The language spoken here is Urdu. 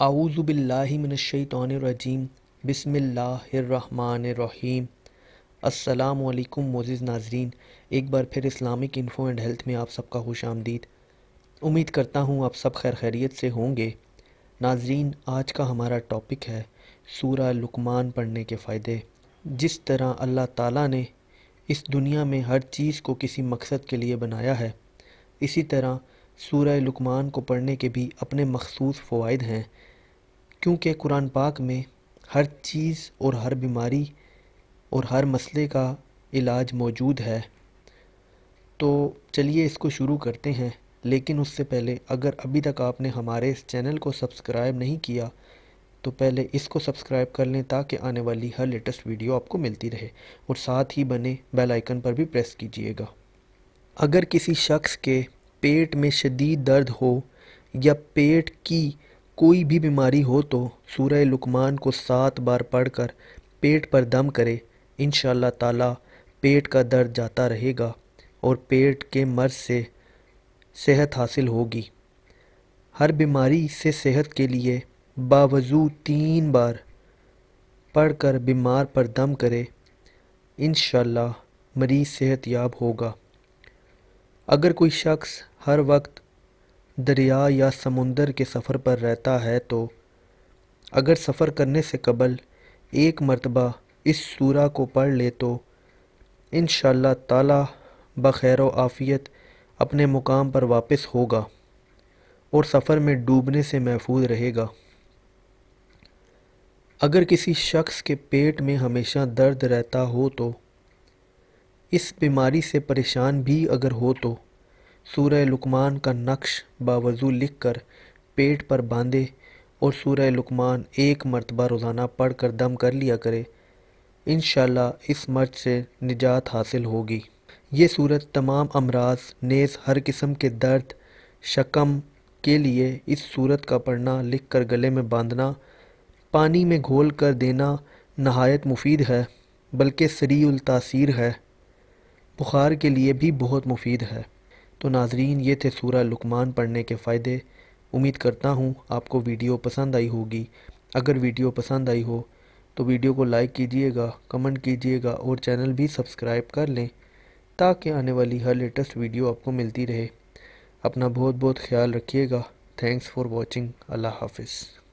اعوذ باللہ من الشیطان الرجیم، بسم اللہ الرحمن الرحیم۔ السلام علیکم معزز ناظرین، ایک بار پھر اسلامک انفو اینڈ ہیلتھ میں آپ سب کا خوش آمدید۔ امید کرتا ہوں آپ سب خیر خیریت سے ہوں گے۔ ناظرین، آج کا ہمارا ٹاپک ہے سورہ لکمان پڑھنے کے فائدے۔ جس طرح اللہ تعالیٰ نے اس دنیا میں ہر چیز کو کسی مقصد کے لیے بنایا ہے، اسی طرح سورہ لکمان کو پڑھنے کے بھی اپنے مخصوص فوائد ہیں۔ کیونکہ قرآن پاک میں ہر چیز اور ہر بیماری اور ہر مسئلے کا علاج موجود ہے۔ تو چلیے اس کو شروع کرتے ہیں، لیکن اس سے پہلے اگر ابھی تک آپ نے ہمارے اس چینل کو سبسکرائب نہیں کیا، تو پہلے اس کو سبسکرائب کر لیں تاکہ آنے والی ہر لیٹسٹ ویڈیو آپ کو ملتی رہے۔ اور ساتھ ہی بنے بیل آئیکن پر بھی پریس کیجیے گا۔ اگر کسی شخص کے پیٹ میں شدید درد ہو یا پیٹ کی کوئی بھی بیماری ہو تو سورہ لکمان کو سات بار پڑھ کر پیٹ پر دم کرے، انشاءاللہ تعالی پیٹ کا درد جاتا رہے گا اور پیٹ کے مرض سے صحت حاصل ہوگی۔ ہر بیماری سے صحت کے لیے باوضو تین بار پڑھ کر بیمار پر دم کرے، انشاءاللہ مریض صحت یاب ہوگا۔ اگر کوئی شخص ہر وقت دریا یا سمندر کے سفر پر رہتا ہے تو اگر سفر کرنے سے قبل ایک مرتبہ اس سورہ کو پڑھ لے تو انشاءاللہ تعالی بخیر و آفیت اپنے مقام پر واپس ہوگا اور سفر میں ڈوبنے سے محفوظ رہے گا۔ اگر کسی شخص کے پیٹ میں ہمیشہ درد رہتا ہو تو اس بیماری سے پریشان بھی اگر ہو تو سورہ لکمان کا نقش باوضو لکھ کر پیٹ پر باندھے اور سورہ لکمان ایک مرتبہ روزانہ پڑھ کر دم کر لیا کرے، انشاءاللہ اس مرض سے نجات حاصل ہوگی۔ یہ صورت تمام امراض، نیز ہر قسم کے درد، شکم کے لیے اس صورت کا پڑھنا، لکھ کر گلے میں باندھنا، پانی میں گھول کر دینا نہایت مفید ہے، بلکہ سریع التاثیر ہے۔ بخار کے لیے بھی بہت مفید ہے۔ تو ناظرین، یہ تھے سورہ لکمان پڑھنے کے فائدے۔ امید کرتا ہوں آپ کو ویڈیو پسند آئی ہوگی۔ اگر ویڈیو پسند آئی ہو تو ویڈیو کو لائک کیجیے گا، کمنٹ کیجیے گا اور چینل بھی سبسکرائب کر لیں تاکہ آنے والی ہر لیٹسٹ ویڈیو آپ کو ملتی رہے۔ اپنا بہت بہت خیال رکھیے گا۔ تھینکس فار واچنگ اللہ حافظ۔